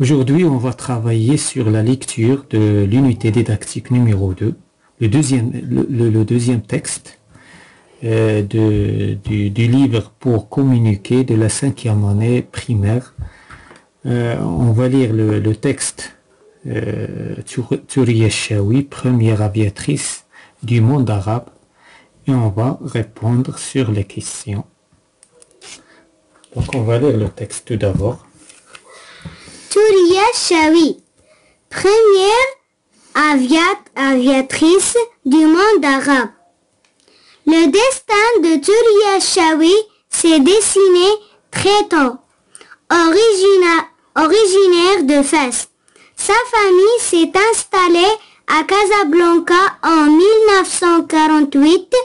Aujourd'hui, on va travailler sur la lecture de l'unité didactique numéro 2, le deuxième, le, deuxième texte euh, de, du, livre pour communiquer de la cinquième année primaire. Euh, on va lire le, texte euh, Shawi, première aviatrice du monde arabe, et on va répondre sur les questions. Donc on va lire le texte tout d'abord. Turiya Shawi, première aviatrice du monde arabe. Le destin de Turiya Shawi s'est dessiné très tôt. originaire de Fès, sa famille s'est installée à Casablanca en 1948.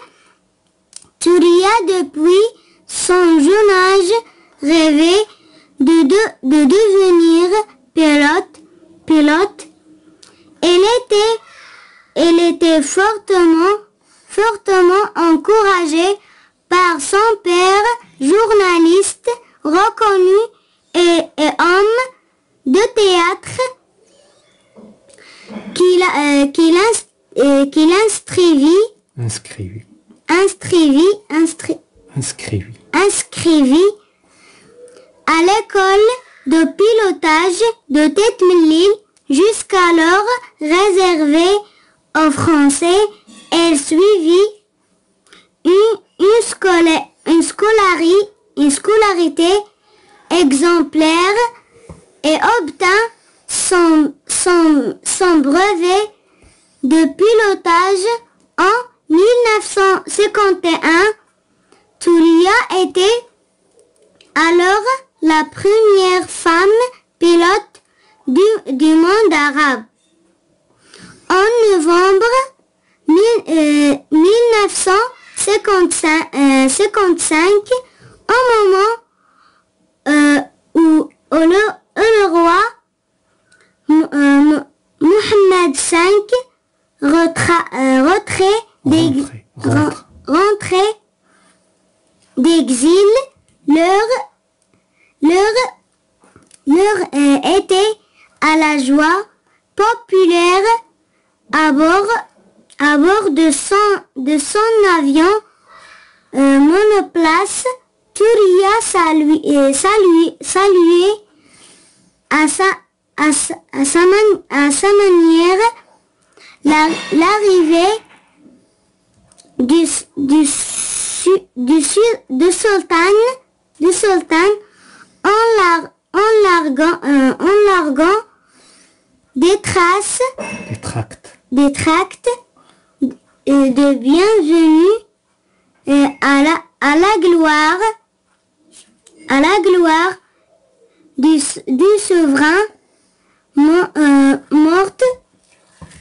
Turiya, depuis son jeune âge, rêvait de, de, devenir pilote, pilote. Elle était, elle était fortement, fortement encouragée par son père, journaliste reconnu et, et homme de théâtre, qu'il euh, qu'il euh, inscrivit, inscrivit, inscrivit, inscrivit, inscrivit, inscrivit à l'école de pilotage de Tête jusqu'alors réservée aux Français. Elle suivit une, une, une scolarité exemplaire et obtint son, son, son brevet de pilotage 1951. Toulia était alors la première femme pilote du, monde arabe. En novembre 1955, euh, au moment euh, où, le, roi euh, Mohamed V retrait d'exil, leur leur, leur euh, était à la joie populaire à bord, à bord de, son, de son avion euh, monoplace. Turia saluait, euh, saluait, saluait à, sa, à, sa, à, sa, à sa manière l'arrivée du, du, du, du, sultan, du sultan en, larguant, euh, en larguant des traces, des tracts, des tracts de bienvenue euh, à, la, à la gloire, à la gloire du, du souverain euh, morte,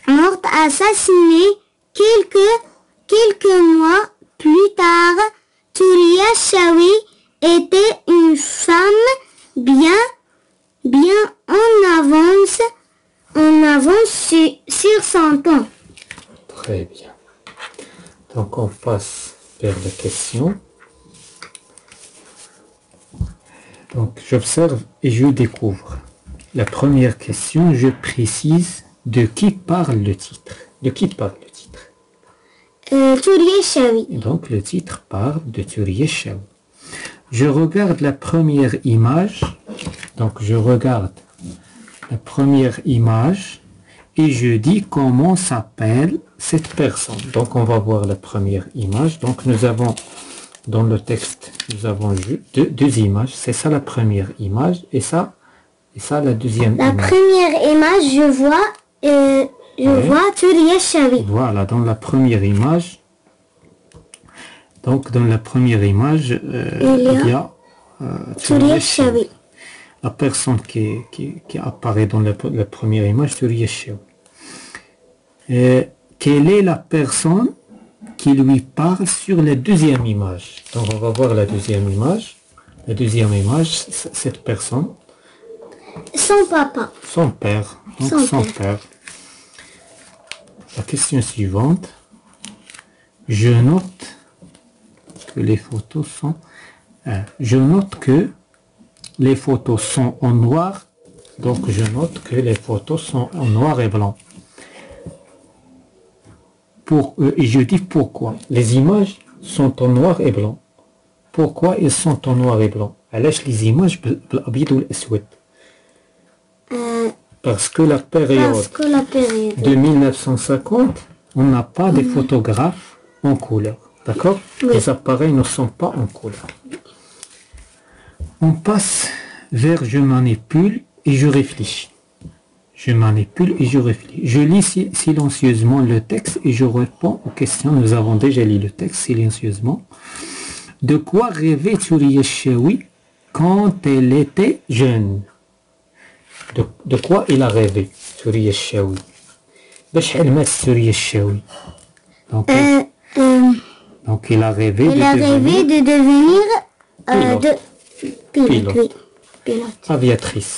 morte assassinée quelques, quelques mois plus tard. Turia Shawi était une femme bien, bien en avance, en avance sur, sur son temps. Très bien. Donc on passe vers la question. Donc j'observe et je découvre. La première question, je précise de qui parle le titre? De qui parle Donc le titre parle de Turiye Shawi je regarde la première image. Donc je regarde la première image et je dis comment s'appelle cette personne. Donc on va voir la première image. Donc nous avons dans le texte, nous avons deux, deux images. C'est ça la première image et ça, et ça la deuxième la première image, je vois, euh, je vois Voilà, dans la première image, donc dans la première image, euh, il y a, euh, la personne qui, qui, apparaît dans la, première image, Et quelle est la personne qui lui parle sur la deuxième image? Donc on va voir la deuxième image. La deuxième image, cette personne. Son papa. Son père. son père. La question suivante. Je note les photos sont... Euh, je note que les photos sont en noir, donc je note que les photos sont en noir et blanc. Pour, euh, et je dis pourquoi. Les images sont en noir et blanc. Pourquoi elles sont en noir et blanc? Les images euh, Parce que la période, Parce que la période. de 1950, on n'a pas des photographes en couleur. D'accord. Les appareils ne sont pas en couleur. On passe vers je manipule et je réfléchis. Je manipule et je réfléchis. Je lis silencieusement le texte et je réponds aux questions. Nous avons déjà lu le texte silencieusement. De quoi rêvait Turiye quand elle était jeune? De, quoi il a rêvé Turiye Chewi donc il a rêvé il de a devenir rêvé de devenir euh, Pilote. de pilote. Pilote. oui. Pilote. aviatrice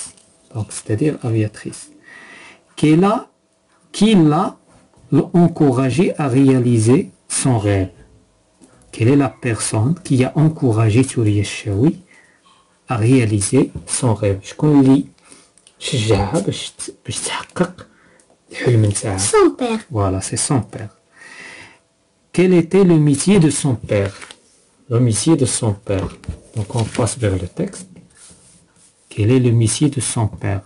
donc c'est-à-dire aviatrice qu'il a qui l'a encouragé à réaliser son rêve quelle est la personne qui a encouragé Souria Chaoui à réaliser son rêve شكون اللي شجعها باش ت- باش تحقق الحلم نتاعها Son père. Voilà, c'est son père. Quel était le métier de son père? Le métier de son père. Donc on passe vers le texte. Quel est le métier de son père?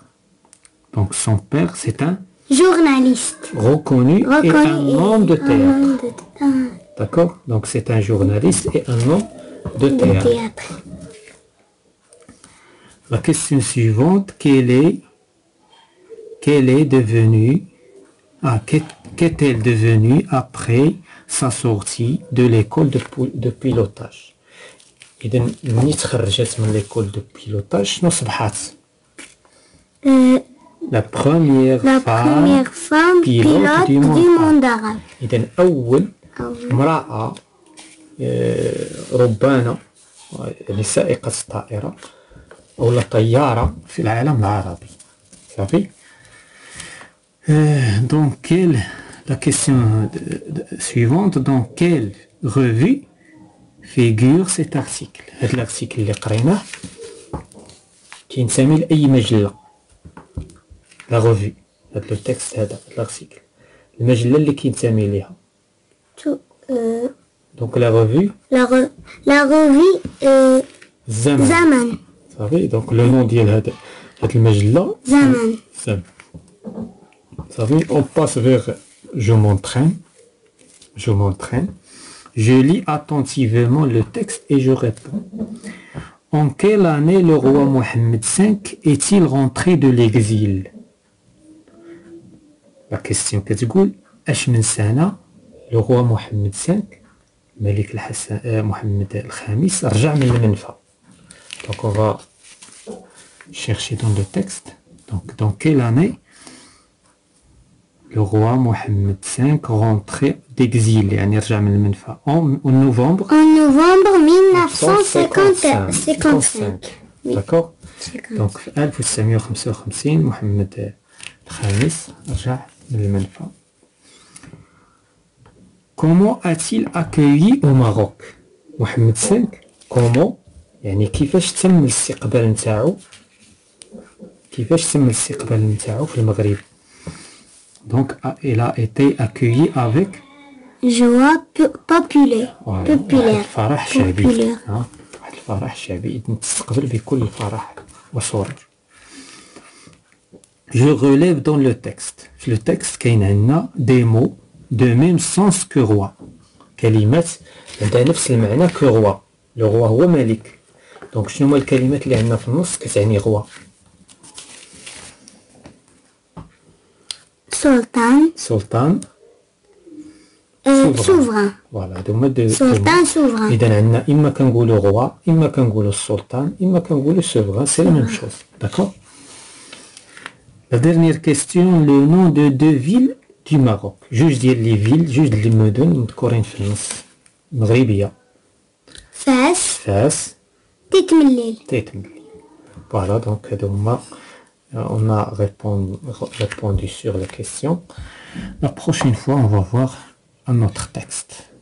Donc son père, c'est un Journaliste. reconnu, Reconnu et un et homme de théâtre. D'accord? Donc c'est un journaliste et un homme de théâtre. théâtre. La question suivante, quelle est, quelle est devenue, ah, qu'est- qu'est-elle devenue après sa sortie de l'école de, de pilotage. اذا ملي تخرجت من ليكول دو بيلوتاج شنو صبحات لا بروميير فام بيلوت دي موند اذا اول امراه ربانه يعني سائقه طائره أو طياره في العالم العربي صافي دونك كيل la question de- de- suivante dans quelle revue figure cet article هذا l'article اللي قريناه كينسمي لأي مجلة لا رevue هذا لو تكست هذا l'article المجلة اللي كينتمي ليها Tout, euh, Donc la revue la, re- la revue euh, Zaman. Zaman. صافي دونك لو نون ديال هاد هاد المجلة Zaman. زمان صافي on passe vers je m'entraîne, je m'entraîne, je lis attentivement le texte et je réponds. En quelle année le roi Mohammed V est-il rentré de l'exil? La question que tu le roi Mohammed V, Malik euh, Mohammed Al-Khamis, Donc on va chercher dans le texte. Donc dans quelle année le roi Mohammed V rentrait d'exil يعني رجع من المنفى en, en novembre En novembre 1955. 55 d'accord 55. donc في 1955 محمد الخامس رجع من المنفى Comment a-t-il accueilli au Maroc محمد V comment يعني كيفاش تم الاستقبال نتاعو كيفاش تم الاستقبال نتاعو في المغرب donc a- il a été accueilli avec Joie po- populaire. voilà, واحد Populaire. الفرح شعبي Populaire. ها، واحد الفرح شعبي إذن تستقبل بكل فرح وسرور Je relève dans le texte. في le texte كاين عندنا des mots de même sens que roi. كلمات عندها نفس المعنى que roi. Le roi هو ملك. دونك شنو هما الكلمات اللي عندنا في النص كتعني roi. Sultan. سلطان Euh, Souverain. souverain. فوالا هادو هما دو Sultan souverain. إذا عندنا إما كنقولوا روا إما كنقولوا السلطان إما كنقولوا سوفران سي لا ميم شوز داكور La dernière question, le nom de deux villes du Maroc. جوج ديال لي فيل جوج ديال المدن مذكورين في النص مغربية Fès. فاس Titmillil. تيتملي Voilà, donc هادو هما on a répondu, sur la question. La prochaine fois, on va voir un autre texte.